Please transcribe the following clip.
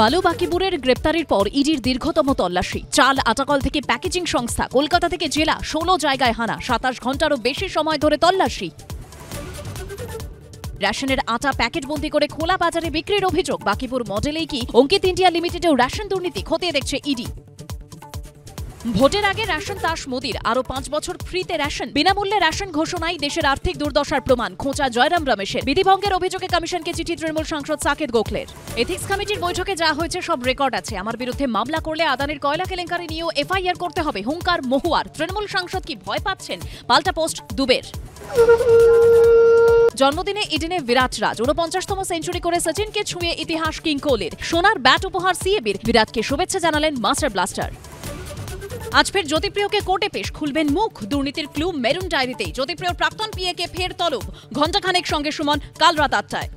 বালু বাকিপুরের গ্রেপ্তারির পর ইডির দীর্ঘতম তল্লাশি। চাল আটাকল থেকে প্যাকেজিং সংস্থা কলকাতা থেকে জেলা ষোলো জায়গায় হানা। সাতাশ ঘন্টারও বেশি সময় ধরে তল্লাশি। রেশনের আটা প্যাকেটবন্দি করে খোলা বাজারে বিক্রির অভিযোগ। বাকিপুর মডেলেই কি অঙ্কিত ইন্ডিয়া লিমিটেডেও রেশন দুর্নীতি খতিয়ে দেখছে ইডি। ভোটের আগে রেশন তাস মোদির আরও পাঁচ বছর ফ্রিতে রেশন। বিনামূল্যে রেশন ঘোষণায় দেশের আর্থিক দুর্দশার প্রমাণ, খোঁচা জয়রাম রমেশের বিধিভঙ্গের অভিযোগে কমিশনকে চিঠি তৃণমূল সাংসদ সাকেত গোখলের। এথিক্স কমিটির বৈঠকে যা হয়েছে সব রেকর্ড আছে। আমার বিরুদ্ধে মামলা করলে আদানির কয়লা কেলেঙ্কারি নিয়েও এফআইআর করতে হবে। হুঙ্কার মহুয়ার। তৃণমূল সাংসদ কি ভয় পাচ্ছেন? পাল্টা পোস্ট, দুবের। জন্মদিনে ইডেনে বিরাট রাজ উনপঞ্চাশতম সেঞ্চুরি করে সচিনকে ছুঁয়ে ইতিহাস কিং কোহলির সোনার ব্যাট উপহার সিএবির। বিরাটকে শুভেচ্ছা জানালেন মাস্টার ব্লাস্টার। আজ ফের জ্যোতিপ্রিয়কে কোর্টে পেশ খুলবেন মুখ। দুর্নীতির ক্লু মেরুন ডায়েরিতেই। জ্যোতিপ্রিয়র প্রাক্তন পিএকে ফের তলব। ঘণ্টাখানেক সঙ্গে সুমন, কাল রাত আটটায়।